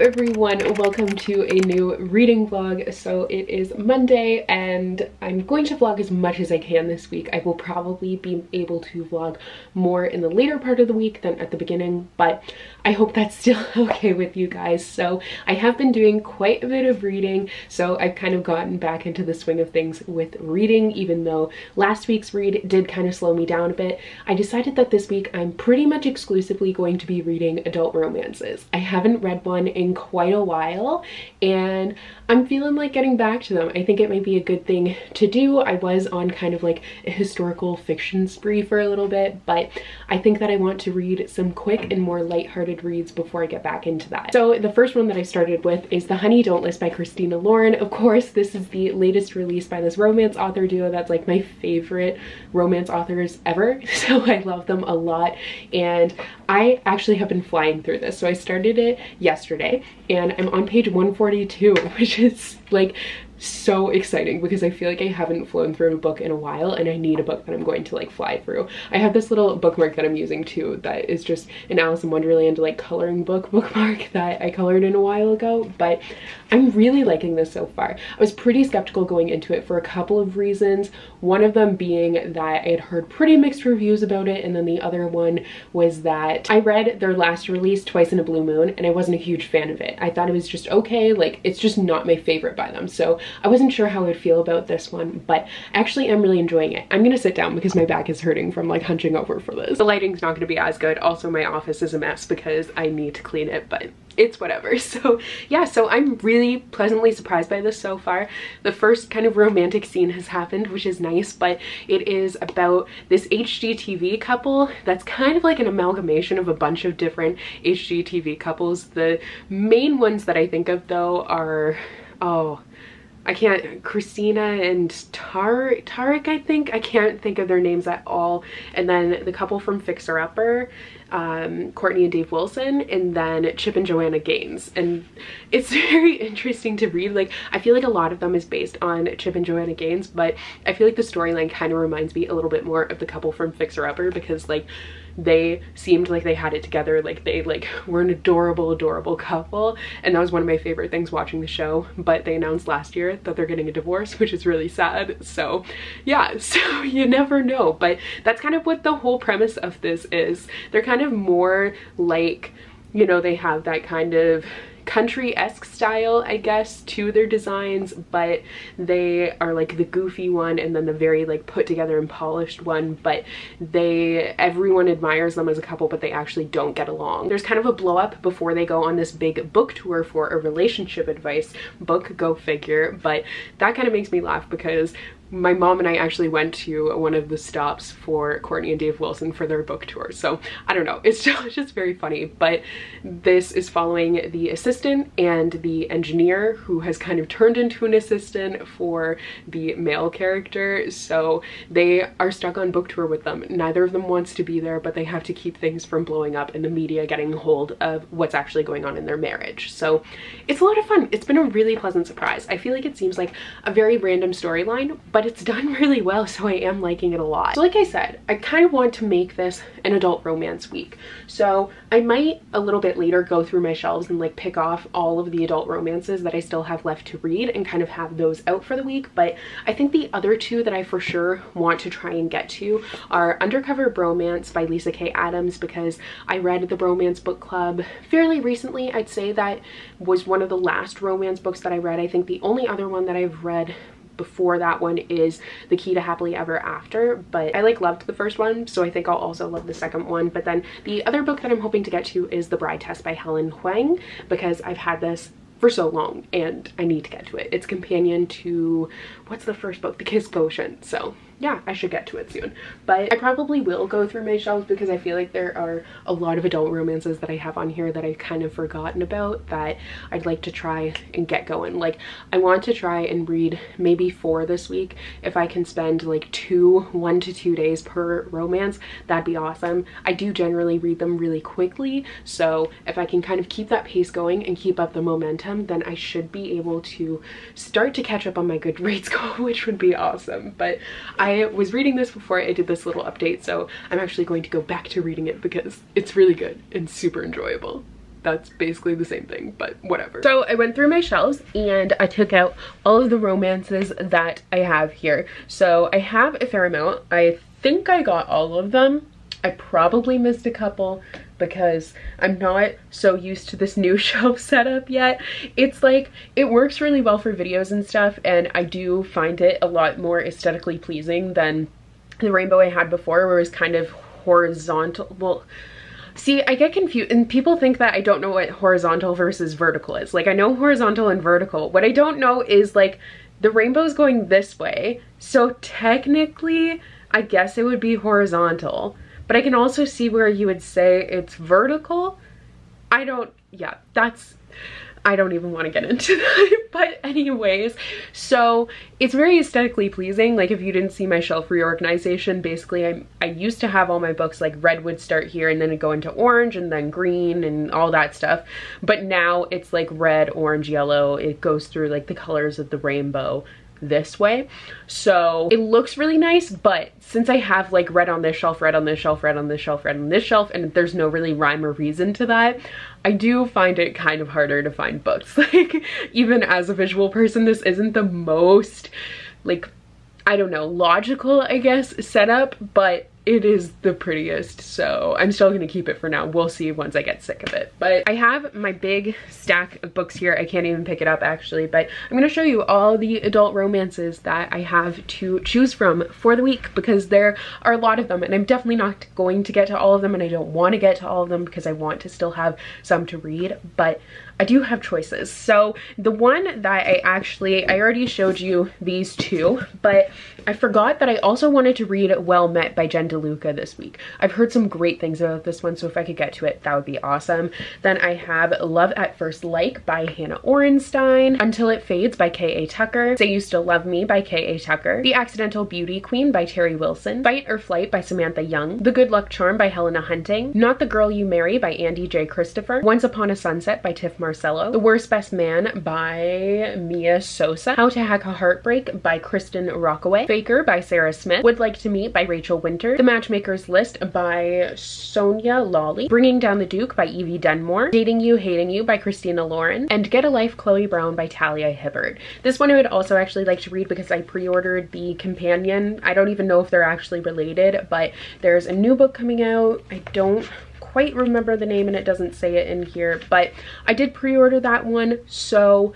everyone, welcome to a new reading vlog. So it is Monday and I'm going to vlog as much as I can this week. I will probably be able to vlog more in the later part of the week than at the beginning, but I hope that's still okay with you guys. So I have been doing quite a bit of reading, so I've kind of gotten back into the swing of things with reading, even though last week's read did kind of slow me down a bit. I decided that this week I'm pretty much exclusively going to be reading adult romances. I haven't read one in quite a while and I'm feeling like getting back to them. I think it might be a good thing to do. I was on kind of like a historical fiction spree for a little bit, but I think that I want to read some quick and more lighthearted reads before I get back into that. So the first one that I started with is The Honey Don't List by Christina Lauren. Of course, this is the latest release by this romance author duo that's like my favorite romance authors ever. So I love them a lot. And I actually have been flying through this. So I started it yesterday and I'm on page 142, which is like so exciting because I feel like I haven't flown through a book in a while and I need a book that I'm going to like fly through. I have this little bookmark that I'm using too that is just an Alice in Wonderland like coloring book bookmark that I colored in a while ago but I'm really liking this so far. I was pretty skeptical going into it for a couple of reasons. One of them being that I had heard pretty mixed reviews about it and then the other one was that I read their last release Twice in a Blue Moon and I wasn't a huge fan of it. I thought it was just okay like it's just not my favorite by them so I wasn't sure how I would feel about this one, but actually I'm really enjoying it. I'm gonna sit down because my back is hurting from like hunching over for this. The lighting's not gonna be as good. Also my office is a mess because I need to clean it, but it's whatever. So yeah, so I'm really pleasantly surprised by this so far. The first kind of romantic scene has happened, which is nice, but it is about this HGTV couple that's kind of like an amalgamation of a bunch of different HGTV couples. The main ones that I think of though are, oh, I can't, Christina and Tar Tarek, I think. I can't think of their names at all. And then the couple from Fixer Upper, um, Kortney and Dave Wilson, and then Chip and Joanna Gaines. And it's very interesting to read. Like, I feel like a lot of them is based on Chip and Joanna Gaines, but I feel like the storyline kind of reminds me a little bit more of the couple from Fixer Upper because like they seemed like they had it together like they like were an adorable adorable couple. And that was one of my favorite things watching the show. But they announced last year that they're getting a divorce which is really sad. So yeah so you never know. But that's kind of what the whole premise of this is. They're kind of more like you know they have that kind of country-esque style, I guess, to their designs, but they are like the goofy one and then the very like put together and polished one, but they, everyone admires them as a couple, but they actually don't get along. There's kind of a blow up before they go on this big book tour for a relationship advice book, go figure, but that kind of makes me laugh because my mom and I actually went to one of the stops for Kortney and Dave Wilson for their book tour. So I don't know, it's just, just very funny. But this is following the assistant and the engineer who has kind of turned into an assistant for the male character. So they are stuck on book tour with them. Neither of them wants to be there, but they have to keep things from blowing up and the media getting hold of what's actually going on in their marriage. So it's a lot of fun. It's been a really pleasant surprise. I feel like it seems like a very random storyline, but but it's done really well so I am liking it a lot. So like I said, I kind of want to make this an adult romance week. So I might a little bit later go through my shelves and like pick off all of the adult romances that I still have left to read and kind of have those out for the week. But I think the other two that I for sure want to try and get to are Undercover Bromance by Lyssa Kay Adams because I read the Bromance Book Club fairly recently. I'd say that was one of the last romance books that I read. I think the only other one that I've read before that one is The Key to Happily Ever After, but I like loved the first one, so I think I'll also love the second one. But then the other book that I'm hoping to get to is The Bride Test by Helen Hoang because I've had this for so long and I need to get to it. It's companion to, what's the first book? The Kiss Potion. So yeah, I should get to it soon. But I probably will go through my shelves because I feel like there are a lot of adult romances that I have on here that I've kind of forgotten about that I'd like to try and get going. Like I want to try and read maybe four this week. If I can spend like two, one to two days per romance, that'd be awesome. I do generally read them really quickly. So if I can kind of keep that pace going and keep up the momentum, then I should be able to start to catch up on my Goodreads goal, which would be awesome. But I I was reading this before I did this little update, so I'm actually going to go back to reading it because it's really good and super enjoyable that's basically the same thing, but whatever. So I went through my shelves and I took out all of the romances that I have here. So I have a fair amount. I think I got all of them. I probably missed a couple because I'm not so used to this new shelf setup yet. It's like, it works really well for videos and stuff and I do find it a lot more aesthetically pleasing than the rainbow I had before where it was kind of horizontal. Well, See, I get confused and people think that I don't know what horizontal versus vertical is. Like I know horizontal and vertical. What I don't know is like the rainbow's going this way. So technically, I guess it would be horizontal. But I can also see where you would say it's vertical. I don't, yeah, that's, I don't even want to get into that. but anyways, so it's very aesthetically pleasing. Like if you didn't see my shelf reorganization, basically I, I used to have all my books like red would start here and then go into orange and then green and all that stuff. But now it's like red, orange, yellow. It goes through like the colors of the rainbow this way. So it looks really nice, but since I have like red on this shelf, red on this shelf, red on this shelf, red on this shelf, and there's no really rhyme or reason to that, I do find it kind of harder to find books. Like even as a visual person, this isn't the most like, I don't know, logical, I guess, setup, but it is the prettiest so i'm still gonna keep it for now. We'll see once i get sick of it. But i have my big stack of books here. I can't even pick it up actually but i'm gonna show you all the adult romances that i have to choose from for the week because there are a lot of them and i'm definitely not going to get to all of them and i don't want to get to all of them because i want to still have some to read but I do have choices. So the one that I actually, I already showed you these two, but I forgot that I also wanted to read Well Met by Jen DeLuca this week. I've heard some great things about this one, so if I could get to it, that would be awesome. Then I have Love at First Like by Hannah Orenstein, Until It Fades by K.A. Tucker, Say You Still Love Me by K.A. Tucker, The Accidental Beauty Queen by Teri Wilson, Fight or Flight by Samantha Young, The Good Luck Charm by Helena Hunting, Not the Girl You Marry by Andie J. Christopher, Once Upon a Sunset by Tif Marcelo, The Worst Best Man by Mia Sosa, How to Hack a Heartbreak by Kristin Rockaway, Faker by Sarah Smith, Would Like to Meet by Rachel Winter, The Matchmaker's List by Sonya Lalli, Bringing Down the Duke by Evie Dunmore, Dating You, Hating You by Christina Lauren, and Get a Life Chloe Brown by Talia Hibbert. This one I would also actually like to read because I pre-ordered the companion. I don't even know if they're actually related, but there's a new book coming out. I don't quite remember the name and it doesn't say it in here, but I did pre-order that one, so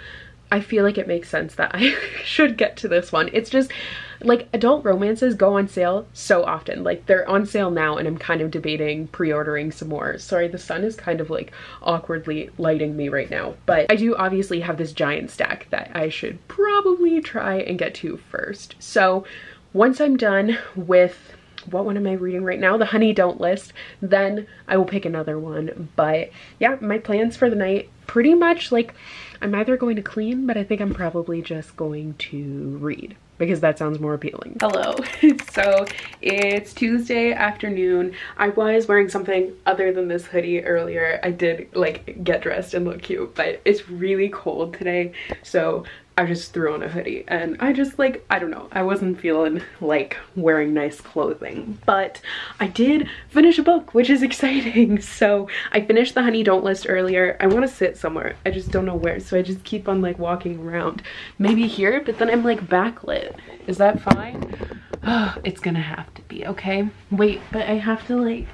I feel like it makes sense that I should get to this one. It's just like adult romances go on sale so often. Like they're on sale now and I'm kind of debating pre-ordering some more. Sorry, the sun is kind of like awkwardly lighting me right now. But I do obviously have this giant stack that I should probably try and get to first. So once I'm done with what one am I reading right now? The Honey Don't list. Then I will pick another one. But yeah, my plans for the night pretty much like I'm either going to clean, but I think I'm probably just going to read because that sounds more appealing. Hello. so it's Tuesday afternoon. I was wearing something other than this hoodie earlier. I did like get dressed and look cute, but it's really cold today. So I just threw on a hoodie and I just like, I don't know, I wasn't feeling like wearing nice clothing, but I did finish a book, which is exciting. So I finished the Honey Don't list earlier. I want to sit somewhere. I just don't know where. So I just keep on like walking around. Maybe here, but then I'm like backlit. Is that fine? Oh, it's gonna have to be, okay? Wait, but I have to like,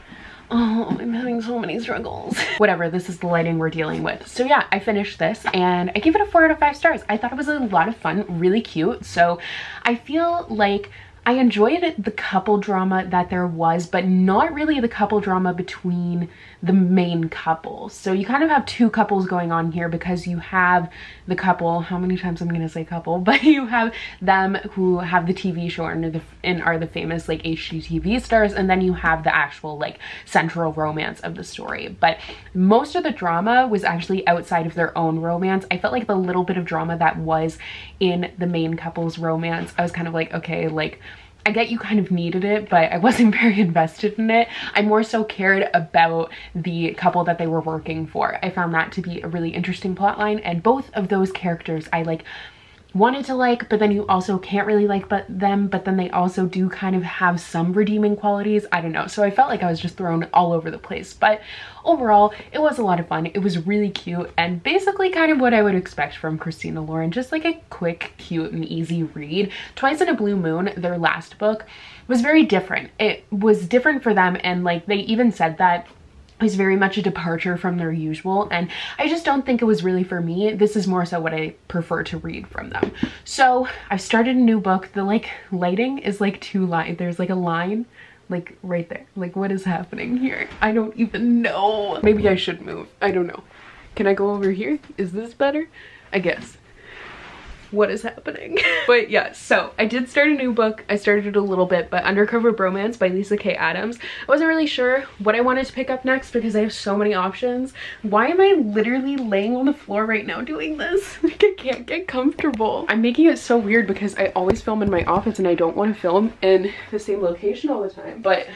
Oh, I'm having so many struggles. Whatever, this is the lighting we're dealing with. So yeah, I finished this and I gave it a four out of five stars. I thought it was a lot of fun, really cute. So I feel like I enjoyed the couple drama that there was, but not really the couple drama between the main couple. So you kind of have two couples going on here because you have the couple, how many times I'm gonna say couple, but you have them who have the TV show and are the, and are the famous like HGTV stars, and then you have the actual like central romance of the story. But most of the drama was actually outside of their own romance. I felt like the little bit of drama that was in the main couple's romance, I was kind of like, okay, like I get you kind of needed it, but I wasn't very invested in it. I more so cared about the couple that they were working for. I found that to be a really interesting plotline and both of those characters I like wanted to like, but then you also can't really like but them, but then they also do kind of have some redeeming qualities. I don't know. So I felt like I was just thrown all over the place. But overall, it was a lot of fun. It was really cute and basically kind of what I would expect from Christina Lauren. Just like a quick, cute, and easy read. Twice in a Blue Moon, their last book, was very different. It was different for them and like they even said that is very much a departure from their usual and I just don't think it was really for me. This is more so what I prefer to read from them. So I've started a new book. The like lighting is like two lines. There's like a line like right there. Like what is happening here? I don't even know. Maybe I should move. I don't know. Can I go over here? Is this better? I guess what is happening? but yeah, so I did start a new book. I started it a little bit, but Undercover Bromance by Lyssa Kay Adams. I wasn't really sure what I wanted to pick up next because I have so many options. Why am I literally laying on the floor right now doing this? Like I can't get comfortable. I'm making it so weird because I always film in my office and I don't want to film in the same location all the time, but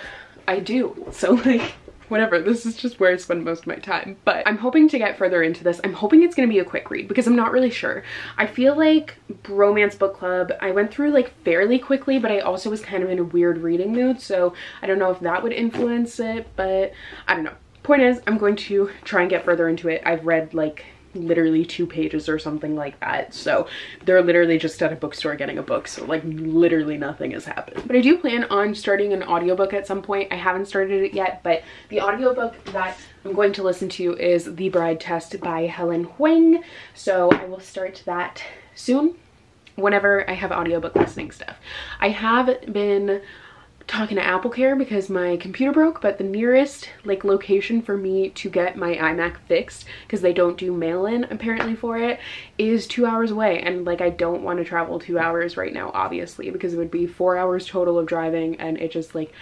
I do. So like whatever this is just where I spend most of my time. But I'm hoping to get further into this. I'm hoping it's gonna be a quick read because I'm not really sure. I feel like Bromance Book Club I went through like fairly quickly but I also was kind of in a weird reading mood so I don't know if that would influence it but I don't know. Point is I'm going to try and get further into it. I've read like literally two pages or something like that. So they're literally just at a bookstore getting a book. So like literally nothing has happened. But I do plan on starting an audiobook at some point. I haven't started it yet, but the audiobook that I'm going to listen to is The Bride Test by Helen Hoang. So I will start that soon whenever I have audiobook listening stuff. I have been talking to Apple Care because my computer broke, but the nearest like location for me to get my iMac fixed, because they don't do mail-in apparently for it, is two hours away. And like I don't want to travel two hours right now, obviously, because it would be four hours total of driving and it just like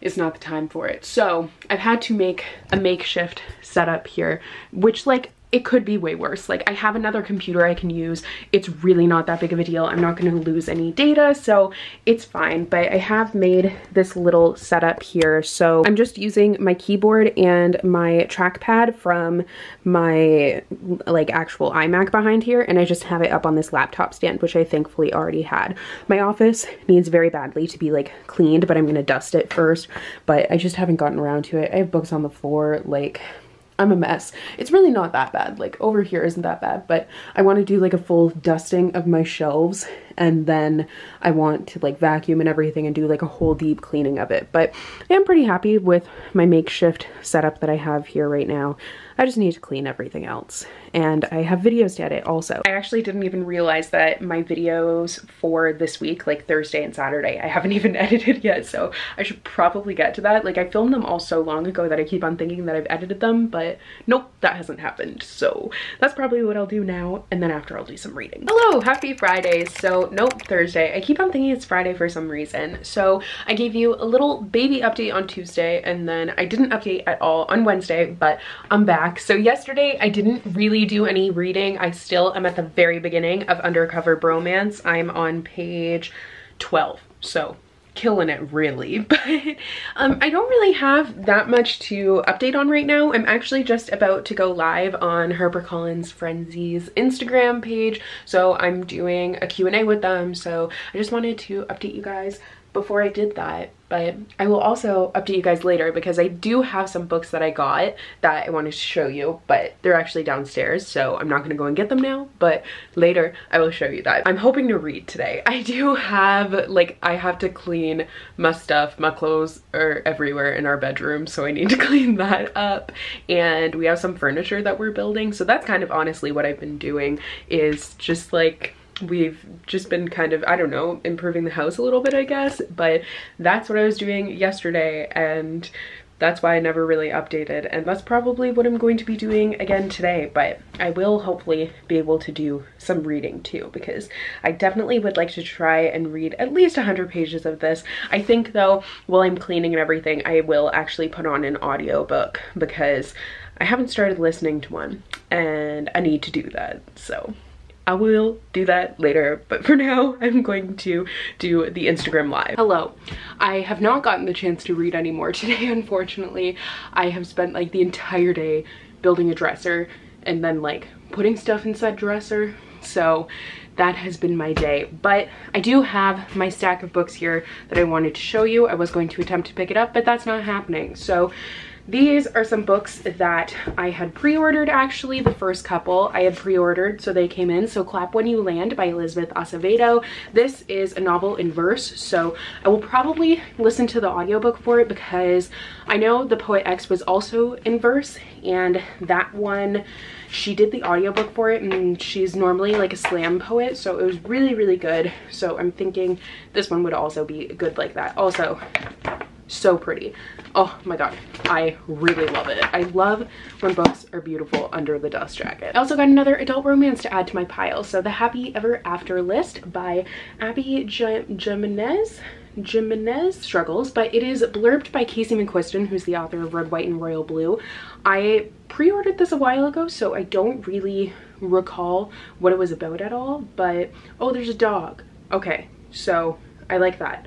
is not the time for it. So I've had to make a makeshift setup here, which like it could be way worse. Like I have another computer I can use. It's really not that big of a deal. I'm not going to lose any data, so it's fine. But I have made this little setup here. So I'm just using my keyboard and my trackpad from my like actual iMac behind here. And I just have it up on this laptop stand, which I thankfully already had. My office needs very badly to be like cleaned, but I'm going to dust it first. But I just haven't gotten around to it. I have books on the floor, like I'm a mess. It's really not that bad. Like over here isn't that bad, but I want to do like a full dusting of my shelves and then I want to like vacuum and everything and do like a whole deep cleaning of it. But I am pretty happy with my makeshift setup that I have here right now. I just need to clean everything else. And I have videos to edit also. I actually didn't even realize that my videos for this week, like Thursday and Saturday, I haven't even edited yet, so I should probably get to that. Like I filmed them all so long ago that I keep on thinking that I've edited them, but nope, that hasn't happened. So that's probably what I'll do now, and then after I'll do some reading. Hello, happy Friday. So nope, Thursday. I keep on thinking it's Friday for some reason. So I gave you a little baby update on Tuesday, and then I didn't update at all on Wednesday, but I'm back. So yesterday I didn't really do any reading. I still am at the very beginning of Undercover Bromance. I'm on page 12. So killing it really. But um, I don't really have that much to update on right now. I'm actually just about to go live on HarperCollins Frenzy's Instagram page. So I'm doing a Q&A with them. So I just wanted to update you guys before I did that but I will also update you guys later because I do have some books that I got that I wanted to show you but they're actually downstairs so I'm not gonna go and get them now but later I will show you that. I'm hoping to read today. I do have like I have to clean my stuff my clothes are everywhere in our bedroom so I need to clean that up and we have some furniture that we're building so that's kind of honestly what I've been doing is just like we've just been kind of, I don't know, improving the house a little bit, I guess. But that's what I was doing yesterday and that's why I never really updated. And that's probably what I'm going to be doing again today. But I will hopefully be able to do some reading too because I definitely would like to try and read at least 100 pages of this. I think though, while I'm cleaning and everything, I will actually put on an audiobook because I haven't started listening to one and I need to do that. So I will do that later, but for now I'm going to do the Instagram live. Hello, I have not gotten the chance to read anymore today, unfortunately. I have spent like the entire day building a dresser and then like putting stuff inside dresser. So that has been my day. But I do have my stack of books here that I wanted to show you. I was going to attempt to pick it up, but that's not happening. So these are some books that I had pre-ordered actually, the first couple I had pre-ordered, so they came in. So Clap When You Land by Elizabeth Acevedo. This is a novel in verse, so I will probably listen to the audiobook for it because I know The Poet X was also in verse and that one she did the audiobook for it and she's normally like a slam poet so it was really really good so i'm thinking this one would also be good like that also so pretty oh my god i really love it i love when books are beautiful under the dust jacket i also got another adult romance to add to my pile so the happy ever after list by abby jimenez Jimenez struggles, but it is blurbed by Casey McQuiston, who's the author of Red, White, and Royal Blue. I pre-ordered this a while ago, so I don't really recall what it was about at all, but oh, there's a dog. Okay, so I like that.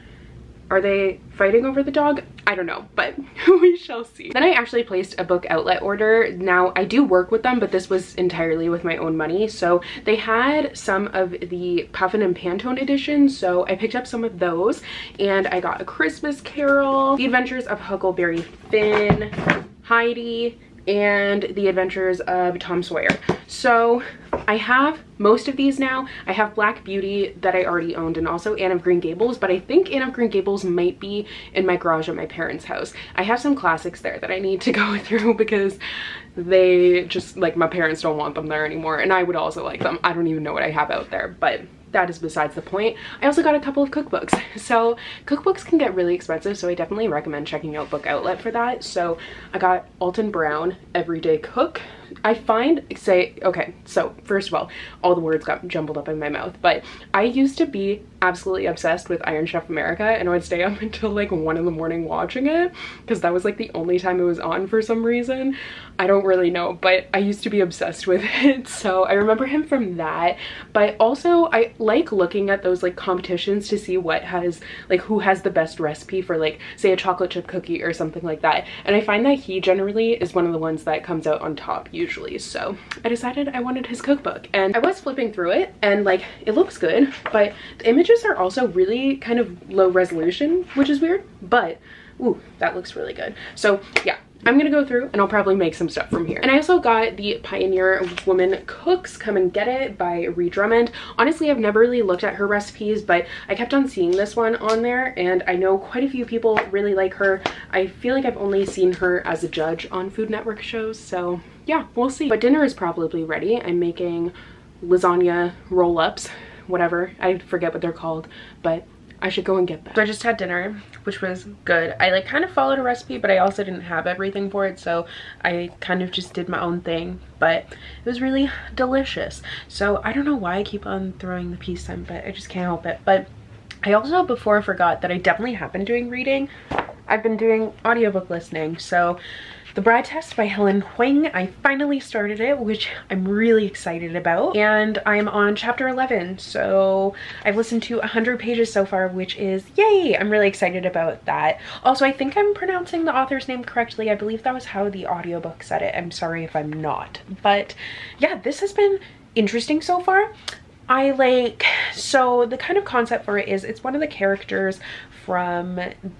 Are they fighting over the dog? I don't know, but we shall see. Then I actually placed a book outlet order. Now I do work with them, but this was entirely with my own money. So they had some of the Puffin and Pantone editions. So I picked up some of those and I got A Christmas Carol, The Adventures of Huckleberry Finn, Heidi, and The Adventures of Tom Sawyer. So I have most of these now. I have Black Beauty that I already owned and also Anne of Green Gables, but I think Anne of Green Gables might be in my garage at my parents' house. I have some classics there that I need to go through because they just, like, my parents don't want them there anymore and I would also like them. I don't even know what I have out there, but that is besides the point. I also got a couple of cookbooks. So cookbooks can get really expensive, so I definitely recommend checking out Book Outlet for that. So I got Alton Brown Everyday Cook I find, say, okay, so first of all, all the words got jumbled up in my mouth, but I used to be absolutely obsessed with Iron Chef America and I would stay up until like one in the morning watching it because that was like the only time it was on for some reason. I don't really know, but I used to be obsessed with it. So I remember him from that, but also I like looking at those like competitions to see what has, like who has the best recipe for like, say a chocolate chip cookie or something like that. And I find that he generally is one of the ones that comes out on top usually. So I decided I wanted his cookbook and I was flipping through it and like it looks good, but the images are also really kind of low resolution, which is weird, but ooh, that looks really good. So yeah, I'm gonna go through and I'll probably make some stuff from here. And I also got the Pioneer Woman Cooks Come and Get It by Ree Drummond. Honestly, I've never really looked at her recipes, but I kept on seeing this one on there and I know quite a few people really like her. I feel like I've only seen her as a judge on Food Network shows, so yeah, we'll see. But dinner is probably ready. I'm making lasagna roll-ups, whatever. I forget what they're called, but I should go and get that. So I just had dinner, which was good. I like kind of followed a recipe, but I also didn't have everything for it. So I kind of just did my own thing, but it was really delicious. So I don't know why I keep on throwing the peace sign, but I just can't help it. But I also before I forgot that I definitely have been doing reading. I've been doing audiobook listening. So the Bride Test by Helen Hoang. I finally started it, which I'm really excited about. And I'm on chapter 11, so I've listened to 100 pages so far, which is yay! I'm really excited about that. Also, I think I'm pronouncing the author's name correctly. I believe that was how the audiobook said it. I'm sorry if I'm not. But yeah, this has been interesting so far. I like, so the kind of concept for it is it's one of the characters from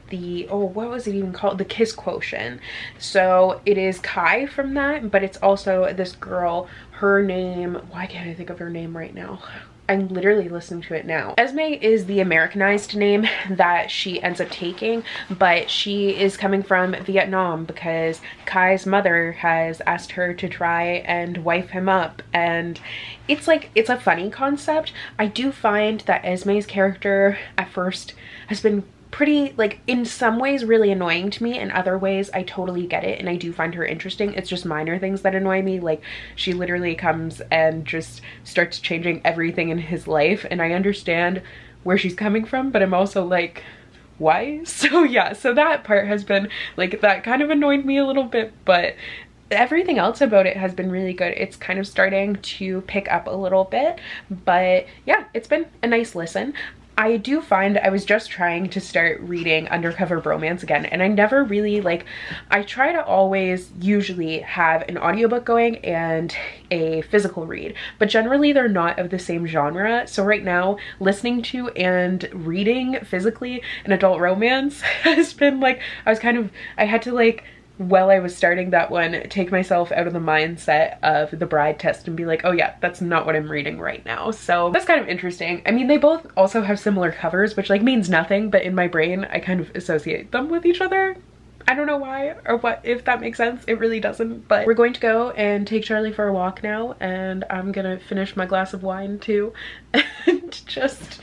the, oh, what was it even called? The Kiss Quotient. So it is Kai from that, but it's also this girl, her name, why can't I think of her name right now? I'm literally listening to it now. Esme is the Americanized name that she ends up taking, but she is coming from Vietnam because Kai's mother has asked her to try and wife him up. And it's like, it's a funny concept. I do find that Esme's character at first has been pretty like in some ways really annoying to me in other ways I totally get it and I do find her interesting. It's just minor things that annoy me like she literally comes and just starts changing everything in his life and I understand where she's coming from but I'm also like why? So yeah so that part has been like that kind of annoyed me a little bit but everything else about it has been really good. It's kind of starting to pick up a little bit but yeah it's been a nice listen I do find I was just trying to start reading Undercover Bromance again and I never really like, I try to always usually have an audiobook going and a physical read, but generally they're not of the same genre. So right now listening to and reading physically an adult romance has been like, I was kind of, I had to like while I was starting that one, take myself out of the mindset of the bride test and be like, oh yeah, that's not what I'm reading right now. So that's kind of interesting. I mean, they both also have similar covers, which like means nothing, but in my brain, I kind of associate them with each other. I don't know why or what, if that makes sense. It really doesn't, but we're going to go and take Charlie for a walk now and I'm gonna finish my glass of wine too and just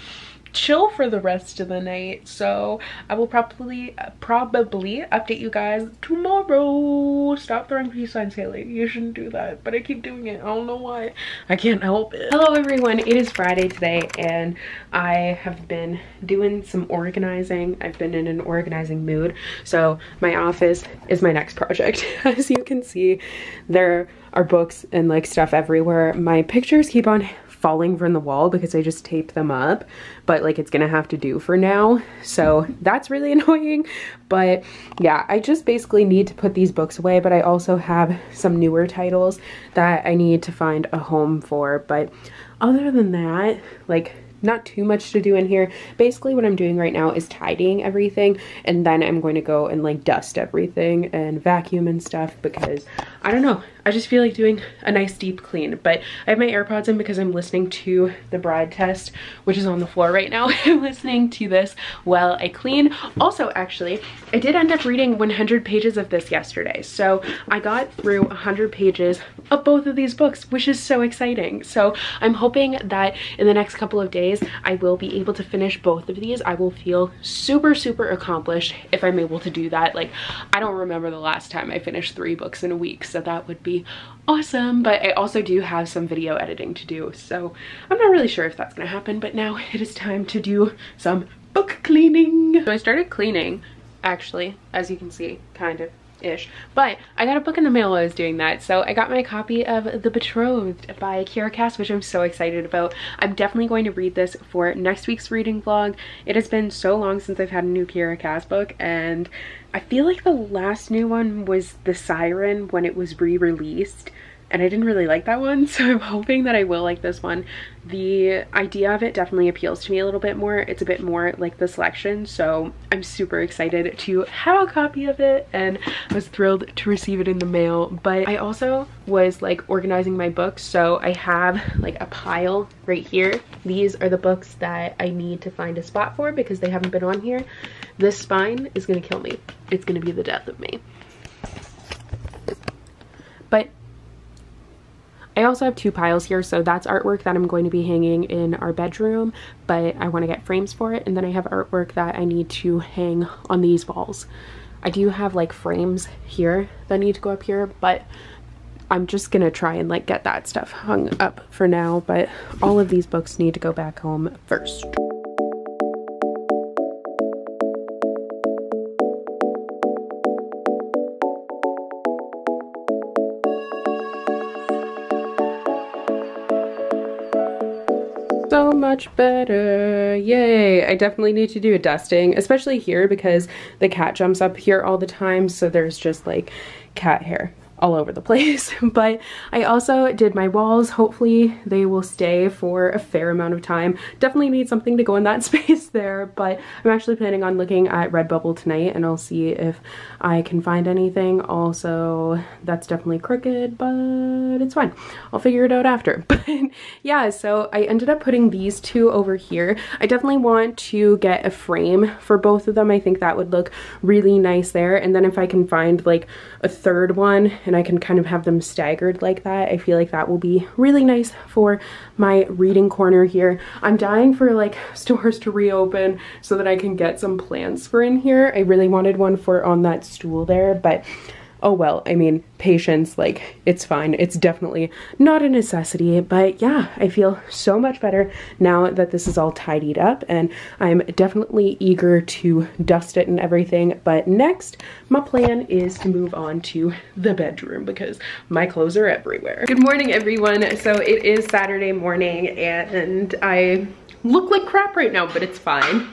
chill for the rest of the night. So i will probably probably update you guys tomorrow. Stop throwing peace signs haley you shouldn't do that but i keep doing it. I don't know why. I can't help it. Hello everyone. It is friday today and i have been doing some organizing. I've been in an organizing mood. So my office is my next project. As you can see there are books and like stuff everywhere. My pictures keep on falling from the wall because I just taped them up, but like it's gonna have to do for now. So that's really annoying. But yeah, I just basically need to put these books away, but I also have some newer titles that I need to find a home for. But other than that, like not too much to do in here. Basically what I'm doing right now is tidying everything and then I'm going to go and like dust everything and vacuum and stuff because I don't know. I just feel like doing a nice deep clean. But I have my AirPods in because I'm listening to the bride test, which is on the floor right now. I'm listening to this while I clean. Also, actually, I did end up reading 100 pages of this yesterday. So I got through 100 pages of both of these books, which is so exciting. So I'm hoping that in the next couple of days, I will be able to finish both of these. I will feel super, super accomplished if I'm able to do that. Like, I don't remember the last time I finished three books in a week, so that would be awesome but I also do have some video editing to do so I'm not really sure if that's gonna happen but now it is time to do some book cleaning so I started cleaning actually as you can see kind of ish. But I got a book in the mail while I was doing that so I got my copy of The Betrothed by Kiera Cass which I'm so excited about. I'm definitely going to read this for next week's reading vlog. It has been so long since I've had a new Kiera Cass book and I feel like the last new one was The Siren when it was re-released and I didn't really like that one so I'm hoping that I will like this one. The idea of it definitely appeals to me a little bit more. It's a bit more like the selection so I'm super excited to have a copy of it and I was thrilled to receive it in the mail but I also was like organizing my books so I have like a pile right here. These are the books that I need to find a spot for because they haven't been on here. This spine is gonna kill me. It's gonna be the death of me. But I also have two piles here, so that's artwork that I'm going to be hanging in our bedroom, but I want to get frames for it. And then I have artwork that I need to hang on these walls. I do have like frames here that need to go up here, but I'm just gonna try and like get that stuff hung up for now, but all of these books need to go back home first. Much better. Yay. I definitely need to do a dusting especially here because the cat jumps up here all the time. So there's just like cat hair all over the place. But I also did my walls. Hopefully they will stay for a fair amount of time. Definitely need something to go in that space there but I'm actually planning on looking at Redbubble tonight and I'll see if I can find anything. Also that's definitely crooked but it's fine. I'll figure it out after. But yeah so I ended up putting these two over here. I definitely want to get a frame for both of them I think that would look really nice there and then if I can find like a third one and I can kind of have them staggered like that. I feel like that will be really nice for my reading corner here. I'm dying for like stores to reopen so that I can get some plants for in here. I really wanted one for on that stool there, but oh well, I mean, patience, like, it's fine. It's definitely not a necessity, but yeah, I feel so much better now that this is all tidied up, and I'm definitely eager to dust it and everything, but next, my plan is to move on to the bedroom because my clothes are everywhere. Good morning, everyone. So it is Saturday morning, and I look like crap right now, but it's fine.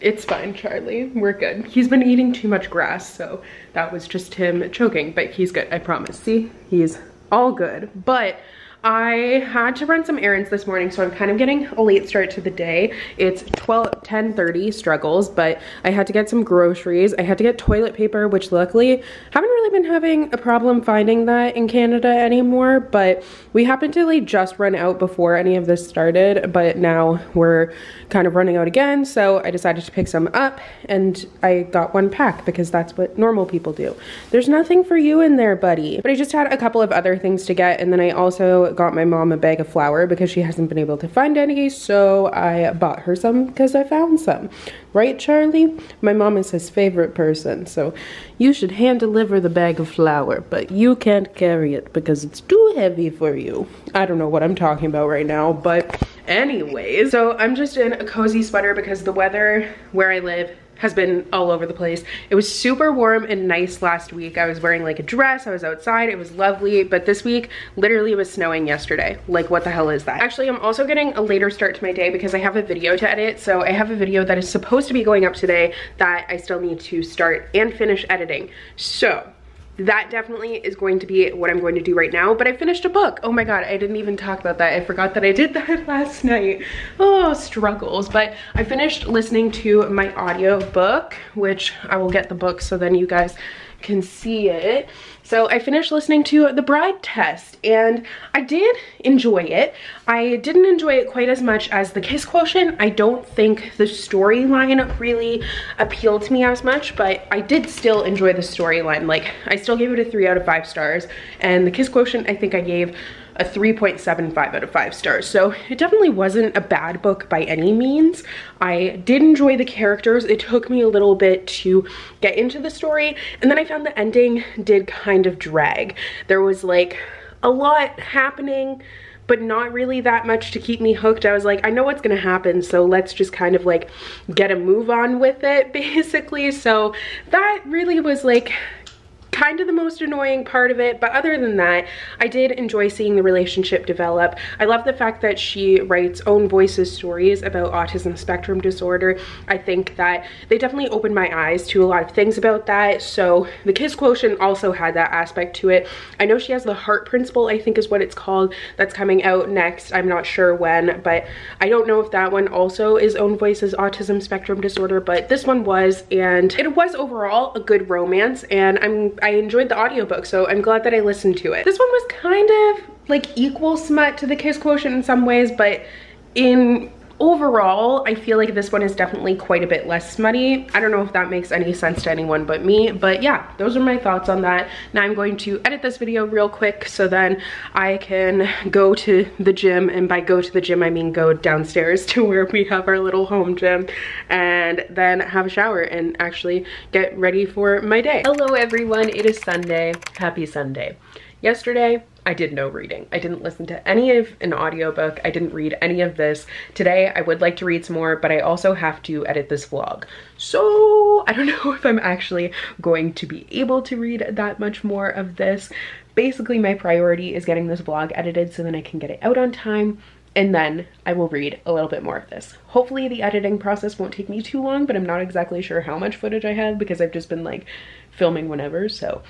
It's fine, Charlie. We're good. He's been eating too much grass, so that was just him choking, but he's good, I promise. See, he's all good. But I had to run some errands this morning, so I'm kind of getting a late start to the day. It's 12, 10.30 struggles, but I had to get some groceries. I had to get toilet paper, which luckily haven't really been having a problem finding that in Canada anymore, but we happened to like just run out before any of this started, but now we're kind of running out again, so I decided to pick some up, and I got one pack because that's what normal people do. There's nothing for you in there, buddy. But I just had a couple of other things to get, and then I also got my mom a bag of flour because she hasn't been able to find any, so I bought her some because I found some. Right, Charlie? My mom is his favorite person, so you should hand deliver the bag of flour, but you can't carry it because it's too heavy for you. I don't know what I'm talking about right now, but anyways, so I'm just in a cozy sweater because the weather where I live has been all over the place. It was super warm and nice last week. I was wearing like a dress, I was outside, it was lovely, but this week literally was snowing yesterday. Like what the hell is that? Actually, I'm also getting a later start to my day because I have a video to edit. So I have a video that is supposed to be going up today that I still need to start and finish editing. So that definitely is going to be what I'm going to do right now. But I finished a book. Oh my God, I didn't even talk about that. I forgot that I did that last night. Oh, struggles. But I finished listening to my audio book, which I will get the book so then you guys can see it. So I finished listening to The Bride Test and I did enjoy it. I didn't enjoy it quite as much as The Kiss Quotient. I don't think the storyline really appealed to me as much, but I did still enjoy the storyline. Like I still gave it a three out of five stars and The Kiss Quotient I think I gave a 3.75 out of 5 stars. So it definitely wasn't a bad book by any means. I did enjoy the characters. It took me a little bit to get into the story. And then I found the ending did kind of drag. There was like a lot happening but not really that much to keep me hooked. I was like, I know what's gonna happen, so let's just kind of like get a move on with it, basically. So that really was like kind of the most annoying part of it but other than that I did enjoy seeing the relationship develop. I love the fact that she writes own voices stories about autism spectrum disorder. I think that they definitely opened my eyes to a lot of things about that. So the kiss quotient also had that aspect to it. I know she has the heart principle I think is what it's called that's coming out next. I'm not sure when but I don't know if that one also is own voices autism spectrum disorder but this one was and it was overall a good romance and I'm I enjoyed the audiobook, so I'm glad that I listened to it. This one was kind of like equal smut to the Kiss Quotient in some ways, but in overall, I feel like this one is definitely quite a bit less smutty. I don't know if that makes any sense to anyone but me, but yeah, those are my thoughts on that. Now I'm going to edit this video real quick so then I can go to the gym, and by go to the gym, I mean go downstairs to where we have our little home gym, and then have a shower and actually get ready for my day. Hello everyone, it is Sunday. Happy Sunday. Yesterday, I did no reading. I didn't listen to any of an audiobook. I didn't read any of this. Today, I would like to read some more, but I also have to edit this vlog. So I don't know if I'm actually going to be able to read that much more of this. Basically, my priority is getting this vlog edited so then I can get it out on time and then I will read a little bit more of this. Hopefully the editing process won't take me too long, but I'm not exactly sure how much footage I have because I've just been like filming whenever, so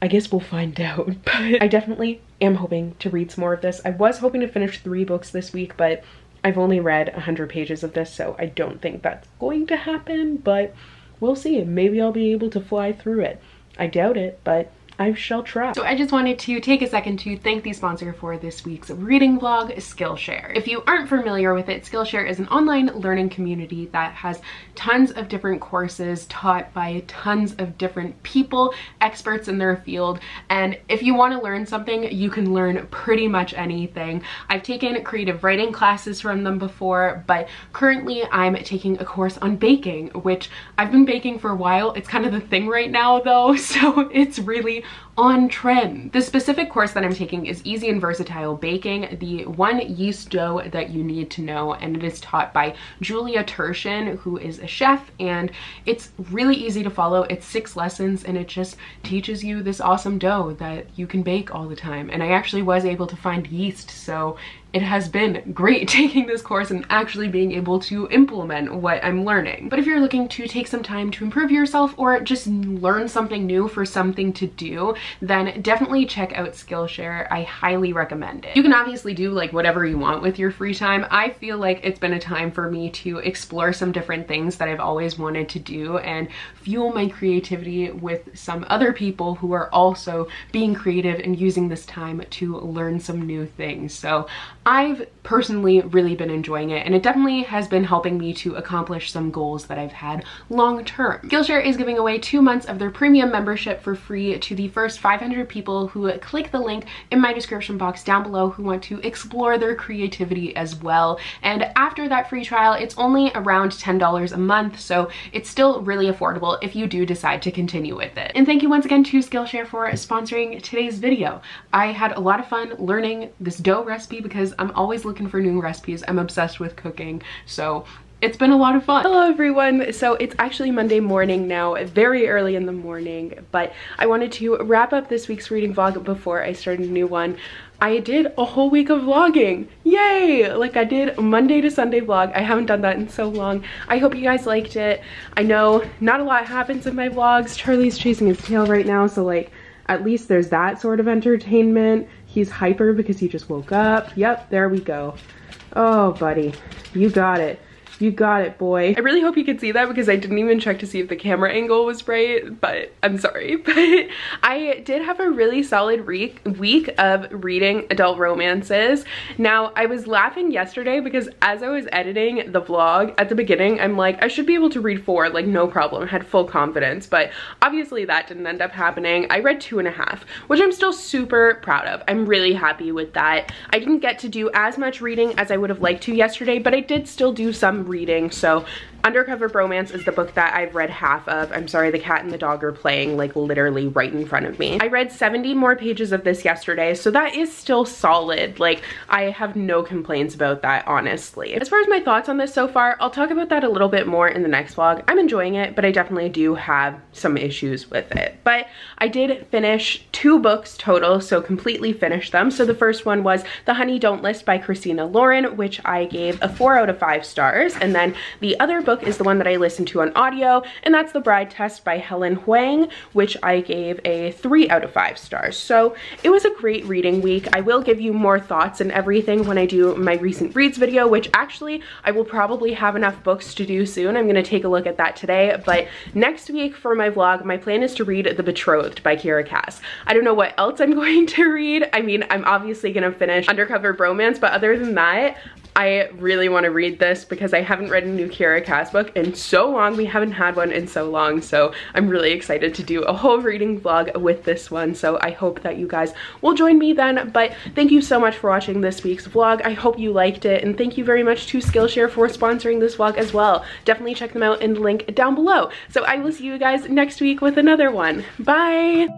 I guess we'll find out. But I definitely am hoping to read some more of this. I was hoping to finish three books this week, but I've only read 100 pages of this, so I don't think that's going to happen, but we'll see. Maybe I'll be able to fly through it. I doubt it, but I shall try. So I just wanted to take a second to thank the sponsor for this week's reading vlog, Skillshare. If you aren't familiar with it, Skillshare is an online learning community that has tons of different courses taught by tons of different people, experts in their field. And if you want to learn something, you can learn pretty much anything. I've taken creative writing classes from them before, but currently I'm taking a course on baking, which I've been baking for a while. It's kind of the thing right now though, so it's really on trend. The specific course that I'm taking is Easy and Versatile Baking, the one yeast dough that you need to know, and it is taught by Julia Turshen, who is a chef, and it's really easy to follow. It's six lessons, and it just teaches you this awesome dough that you can bake all the time. And I actually was able to find yeast, so it has been great taking this course and actually being able to implement what I'm learning. But if you're looking to take some time to improve yourself or just learn something new for something to do, then definitely check out Skillshare. I highly recommend it. You can obviously do like whatever you want with your free time. I feel like it's been a time for me to explore some different things that I've always wanted to do and fuel my creativity with some other people who are also being creative and using this time to learn some new things. So I've personally really been enjoying it and it definitely has been helping me to accomplish some goals that I've had long term. Skillshare is giving away two months of their premium membership for free to the first 500 people who click the link in my description box down below who want to explore their creativity as well. And after that free trial, it's only around $10 a month, so it's still really affordable if you do decide to continue with it. And thank you once again to Skillshare for sponsoring today's video. I had a lot of fun learning this dough recipe because I'm always looking for new recipes. I'm obsessed with cooking, so it's been a lot of fun. Hello everyone. So it's actually Monday morning now, very early in the morning, but I wanted to wrap up this week's reading vlog before I started a new one. I did a whole week of vlogging. Yay! Like I did Monday to Sunday vlog. I haven't done that in so long. I hope you guys liked it. I know not a lot happens in my vlogs. Charlie's chasing his tail right now, so like at least there's that sort of entertainment. He's hyper because he just woke up. Yep, there we go. Oh, buddy, you got it. You got it, boy. I really hope you could see that because I didn't even check to see if the camera angle was right, but I'm sorry. But I did have a really solid week, of reading adult romances. Now, I was laughing yesterday because as I was editing the vlog at the beginning, I'm like, I should be able to read four, like no problem. I had full confidence, but obviously that didn't end up happening. I read two and a half, which I'm still super proud of. I'm really happy with that. I didn't get to do as much reading as I would have liked to yesterday, but I did still do some reading. So Undercover Bromance is the book that I've read half of. I'm sorry, the cat and the dog are playing like literally right in front of me. I read 70 more pages of this yesterday, so that is still solid. Like, I have no complaints about that, honestly. As far as my thoughts on this so far, I'll talk about that a little bit more in the next vlog. I'm enjoying it, but I definitely do have some issues with it. But I did finish two books total, so completely finished them. So the first one was The Honey Don't List by Christina Lauren, which I gave a four out of five stars. And then the other book is the one that I listened to on audio, and that's The Bride Test by Helen Hoang, which I gave a three out of five stars. So it was a great reading week. I will give you more thoughts and everything when I do my recent reads video, which actually I will probably have enough books to do soon. I'm gonna take a look at that today, but next week for my vlog, my plan is to read The Betrothed by Kiera Cass. I don't know what else I'm going to read. I mean, I'm obviously gonna finish Undercover Bromance, but other than that, I really want to read this because I haven't read a new Kiera Cass book in so long. We haven't had one in so long, so I'm really excited to do a whole reading vlog with this one. So I hope that you guys will join me then. But thank you so much for watching this week's vlog. I hope you liked it. And thank you very much to Skillshare for sponsoring this vlog as well. Definitely check them out in the link down below. So I will see you guys next week with another one. Bye!